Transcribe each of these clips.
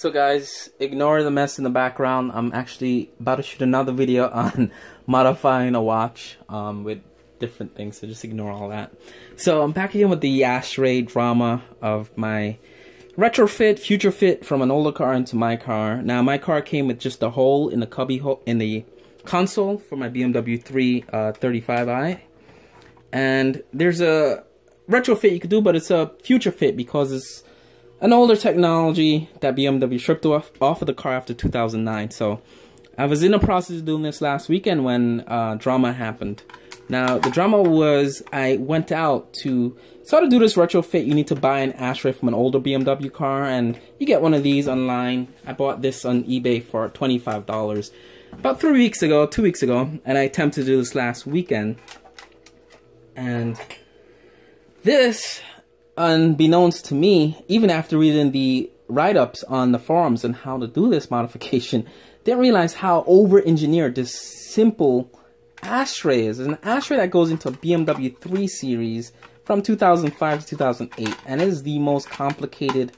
So guys, ignore the mess in the background. I'm actually about to shoot another video on modifying a watch um, with different things, so just ignore all that. So I'm back again with the ashtray drama of my retrofit, future fit from an older car into my car. Now my car came with just a hole in the cubby hole in the console for my BMW 3 uh, 35i. And there's a retrofit you could do, but it's a future fit because it's an older technology that BMW stripped off, off of the car after 2009. So I was in the process of doing this last weekend when uh, drama happened. Now, the drama was I went out to, so to do this retrofit, you need to buy an ashtray from an older BMW car, and you get one of these online. I bought this on eBay for $25 about three weeks ago, two weeks ago, and I attempted to do this last weekend. And this unbeknownst to me, even after reading the write-ups on the forums on how to do this modification, didn't realize how over-engineered this simple ashtray is. It's an ashtray that goes into a BMW 3 Series from 2005 to 2008, and it is the most complicated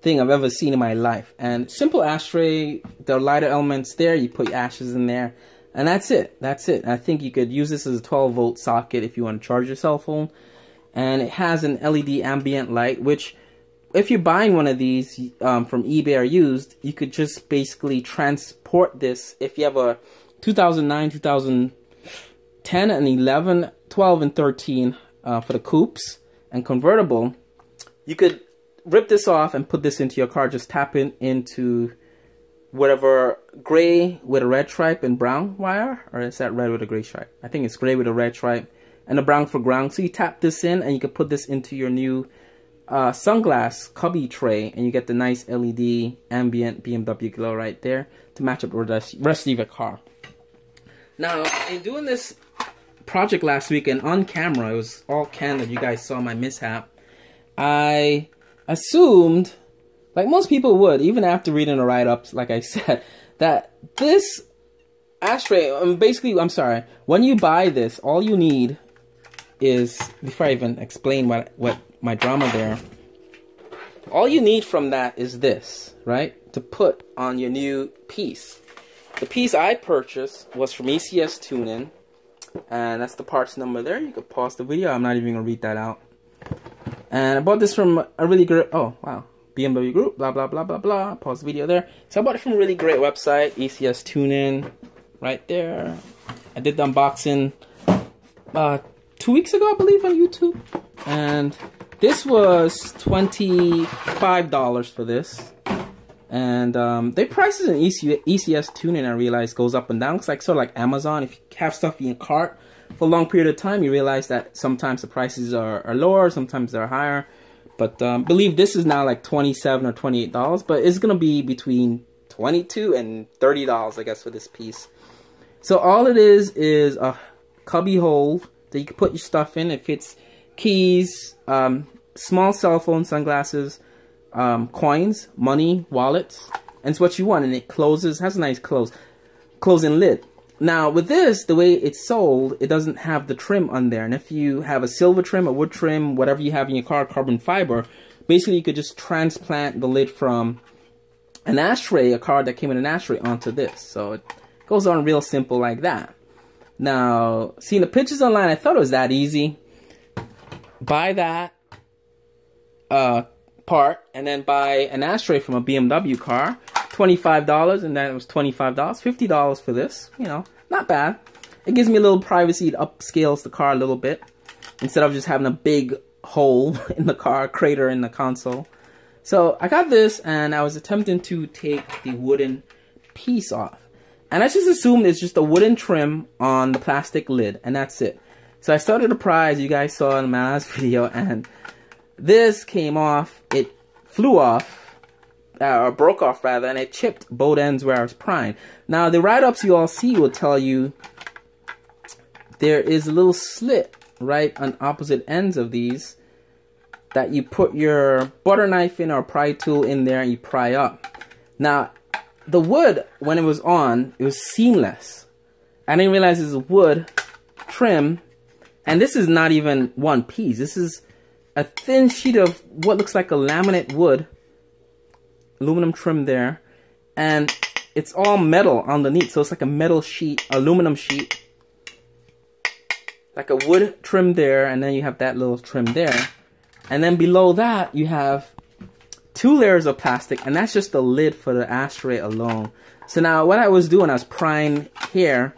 thing I've ever seen in my life. And simple ashtray, the lighter elements there, you put your ashes in there, and that's it. That's it. I think you could use this as a 12 volt socket if you want to charge your cell phone and it has an LED ambient light, which if you're buying one of these um, from eBay or used, you could just basically transport this. If you have a 2009, 2010, and 11, 12, and 13 uh, for the coupes and convertible, you could rip this off and put this into your car. Just tap in into whatever gray with a red stripe and brown wire, or is that red with a gray stripe? I think it's gray with a red stripe and a brown for ground. So you tap this in and you can put this into your new uh, sunglass cubby tray and you get the nice LED ambient BMW glow right there to match up with the rest of your car. Now, in doing this project last week and on camera, it was all candid, you guys saw my mishap, I assumed, like most people would, even after reading the write-ups, like I said, that this ashtray, um, basically, I'm sorry, when you buy this, all you need is before I even explain what what my drama there. All you need from that is this, right? To put on your new piece. The piece I purchased was from ECS Tuning, and that's the parts number there. You could pause the video. I'm not even gonna read that out. And I bought this from a really great. Oh wow, BMW Group. Blah blah blah blah blah. Pause the video there. So I bought it from a really great website, ECS Tuning, right there. I did the unboxing. Uh, two weeks ago, I believe, on YouTube. And this was $25 for this. And um, their prices in EC ECS tuning, I realize, goes up and down. It's like sort of like Amazon. If you have stuff in your cart for a long period of time, you realize that sometimes the prices are, are lower, sometimes they're higher. But um, believe this is now like 27 or $28, but it's going to be between 22 and $30, I guess, for this piece. So all it is is a cubby hole that you can put your stuff in. It fits keys, um, small cell phone, sunglasses, um, coins, money, wallets, and it's what you want. And it closes, has a nice close, closing lid. Now, with this, the way it's sold, it doesn't have the trim on there. And if you have a silver trim, a wood trim, whatever you have in your car, carbon fiber, basically you could just transplant the lid from an ashtray, a card that came in an ashtray, onto this. So it goes on real simple like that. Now, seeing the pictures online, I thought it was that easy. Buy that uh, part and then buy an ashtray from a BMW car. $25 and then it was $25. $50 for this. You know, not bad. It gives me a little privacy. It upscales the car a little bit. Instead of just having a big hole in the car, crater in the console. So I got this and I was attempting to take the wooden piece off. And I just assumed it's just a wooden trim on the plastic lid, and that's it. So I started the prise you guys saw in my last video, and this came off, it flew off, uh, or broke off rather, and it chipped both ends where I was prying. Now, the write-ups you all see will tell you there is a little slit right on opposite ends of these that you put your butter knife in or pry tool in there and you pry up. Now, the wood, when it was on, it was seamless. I didn't realize it's wood trim. And this is not even one piece. This is a thin sheet of what looks like a laminate wood aluminum trim there, and it's all metal underneath, so it's like a metal sheet, aluminum sheet, like a wood trim there, and then you have that little trim there, and then below that you have two layers of plastic, and that's just the lid for the ashtray alone. So now what I was doing, I was prying here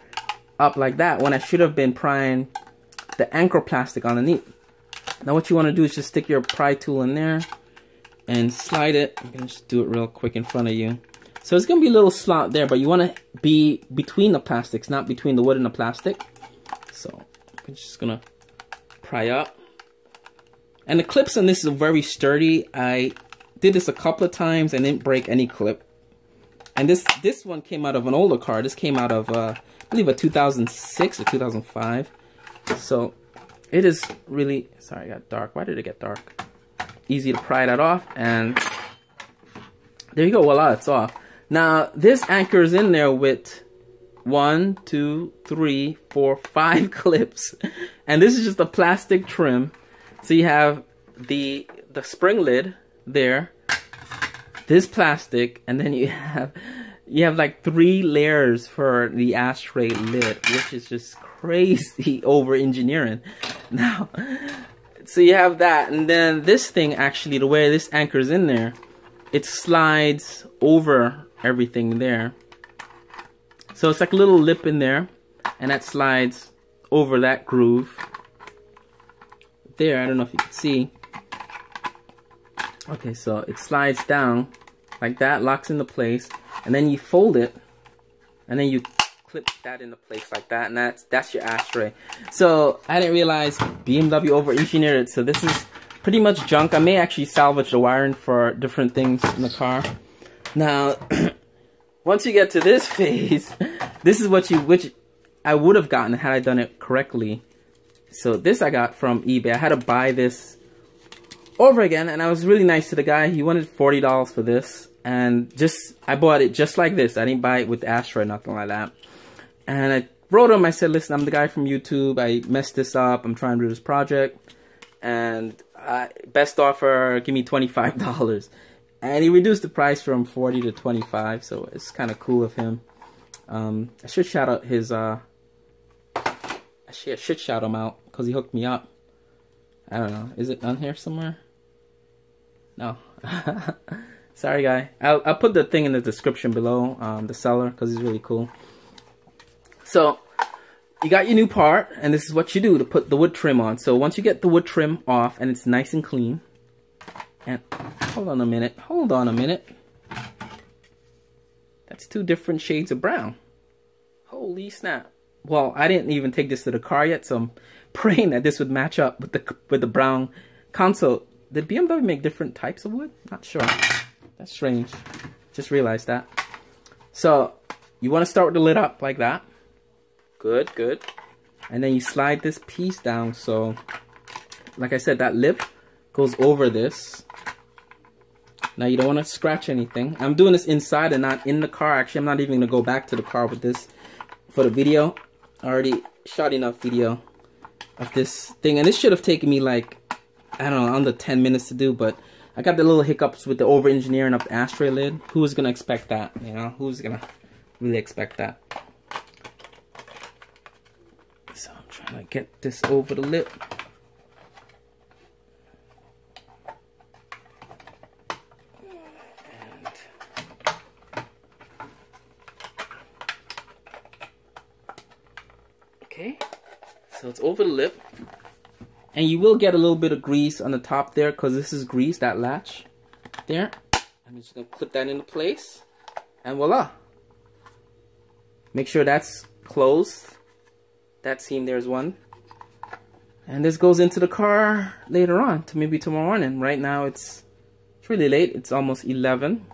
up like that when I should have been prying the anchor plastic underneath. Now what you want to do is just stick your pry tool in there and slide it. I'm going to just do it real quick in front of you. So it's going to be a little slot there, but you want to be between the plastics, not between the wood and the plastic. So I'm just going to pry up. And the clips on this is very sturdy. I did this a couple of times and didn't break any clip. And this this one came out of an older car. This came out of, uh, I believe, a 2006 or 2005. So it is really, sorry, I got dark. Why did it get dark? Easy to pry that off. And there you go. Voila, it's off. Now, this anchors in there with one, two, three, four, five clips. And this is just a plastic trim. So you have the the spring lid there, this plastic, and then you have you have like three layers for the ashtray lid, which is just crazy over engineering. Now, so you have that, and then this thing actually, the way this anchors in there, it slides over everything there. So it's like a little lip in there, and that slides over that groove. There, I don't know if you can see. Okay, so it slides down like that, locks into place, and then you fold it, and then you clip that into place like that, and that's that's your ashtray. So I didn't realize BMW over-engineered it, so this is pretty much junk. I may actually salvage the wiring for different things in the car. Now, once you get to this phase, this is what you, which I would have gotten had I done it correctly. So this I got from eBay. I had to buy this over again, and I was really nice to the guy. He wanted $40 for this, and just, I bought it just like this. I didn't buy it with ashtray or nothing like that. And I wrote him, I said, listen, I'm the guy from YouTube. I messed this up. I'm trying to do this project. And uh, best offer, give me $25. And he reduced the price from 40 to 25 so it's kind of cool of him. Um, I should shout out his, uh, I should, should shout him out because he hooked me up. I don't know. Is it on here somewhere? No. Sorry, guy. I'll, I'll put the thing in the description below, um, the seller, because he's really cool. So, you got your new part, and this is what you do to put the wood trim on. So once you get the wood trim off, and it's nice and clean, and hold on a minute, hold on a minute. That's two different shades of brown. Holy snap. Well, I didn't even take this to the car yet, so I'm praying that this would match up with the with the brown console. Did BMW make different types of wood? Not sure. That's strange. Just realized that. So, you want to start with the lid up like that. Good, good. And then you slide this piece down. So, like I said, that lip goes over this. Now, you don't want to scratch anything. I'm doing this inside and not in the car. Actually, I'm not even going to go back to the car with this for the video. I already shot enough video of this thing. And this should have taken me like, I don't know, under 10 minutes to do. But I got the little hiccups with the over-engineering of the ashtray lid. Who was going to expect that? You know, who's to really expect that? So I'm trying to get this over the lip. okay, so it's over the lip. And you will get a little bit of grease on the top there because this is grease, that latch there. I'm just going to clip that into place. And voila. Make sure that's closed. That seam there's one. And this goes into the car later on to maybe tomorrow morning. Right now it's it's really late. It's almost 11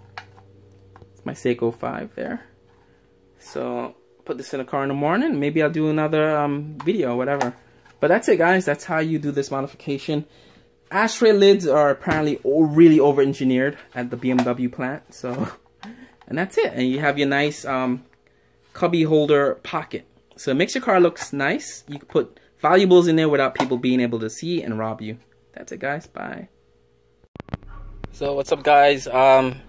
it's my Seiko 5 there. So put this in the car in the morning. Maybe I'll do another um, video whatever but that's it guys that's how you do this modification ashtray lids are apparently really over engineered at the BMW plant so and that's it and you have your nice um, cubby holder pocket so it makes your car looks nice. You can put valuables in there without people being able to see and rob you. That's it, guys. Bye. So what's up, guys? Um,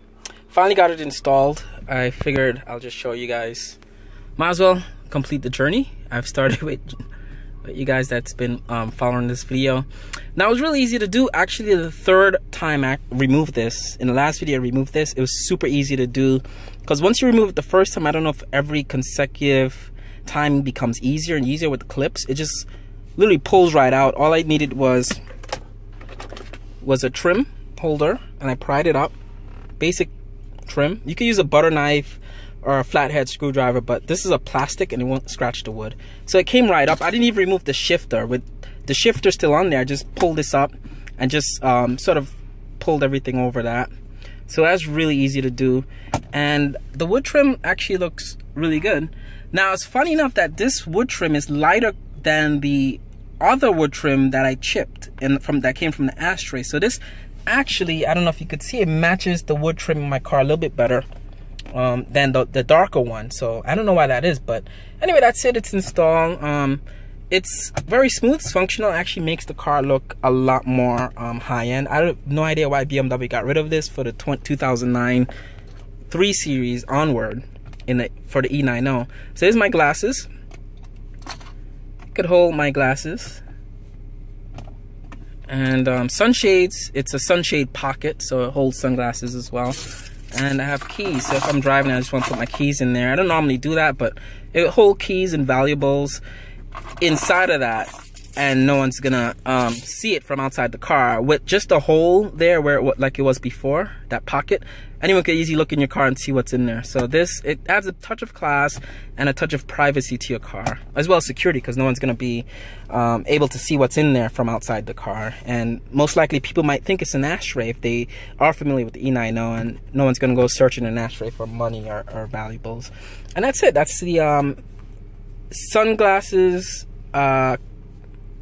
finally got it installed. I figured I'll just show you guys. Might as well complete the journey. I've started with you guys that's been um, following this video. Now it was really easy to do. Actually, the third time I removed this, in the last video I removed this, it was super easy to do. Because once you remove it the first time, I don't know if every consecutive time becomes easier and easier with the clips. It just literally pulls right out. All I needed was was a trim holder and I pried it up. Basic trim. You could use a butter knife or a flathead screwdriver, but this is a plastic and it won't scratch the wood. So it came right up. I didn't even remove the shifter. With the shifter still on there, I just pulled this up and just um, sort of pulled everything over that. So that's really easy to do. And the wood trim actually looks really good. Now it's funny enough that this wood trim is lighter than the other wood trim that I chipped and from that came from the ashtray. So this actually, I don't know if you could see, it matches the wood trim in my car a little bit better um, than the, the darker one. So I don't know why that is, but anyway, that's it. It's installed. Um, it's very smooth, it's functional. It actually makes the car look a lot more um, high end. I have no idea why BMW got rid of this for the 2009 3 Series onward in the for the E90. So here's my glasses. Could hold my glasses. And um, sunshades, it's a sunshade pocket, so it holds sunglasses as well and I have keys. So if I'm driving, I just want to put my keys in there. I don't normally do that, but it hold keys and valuables inside of that and no one's gonna um, see it from outside the car with just a hole there where it like it was before that pocket. Anyone could easily look in your car and see what's in there. So this it adds a touch of class and a touch of privacy to your car as well as security because no one's gonna be um, able to see what's in there from outside the car. And most likely people might think it's an ashtray if they are familiar with the E90 and no one's gonna go searching an ashtray for money or, or valuables. And that's it. That's the um, sunglasses uh,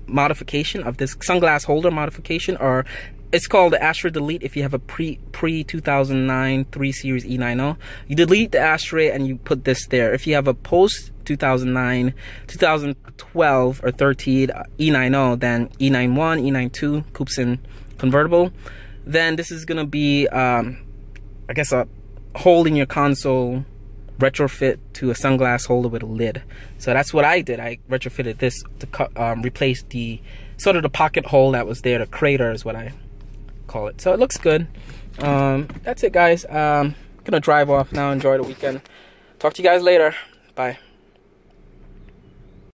modification of this sunglass holder modification or it's called the ashtray delete if you have a pre pre 2009 3 series e90 you delete the ashtray and you put this there. If you have a post 2009 2012 or 13 e90 then e91 e92 coupes convertible then this is gonna be um, i guess a hole in your console retrofit to a sunglass holder with a lid. So that's what I did. I retrofitted this to um, replace the sort of the pocket hole that was there. The crater is what I call it. So it looks good. Um, that's it, guys. Um, gonna drive off now. Enjoy the weekend. Talk to you guys later. Bye.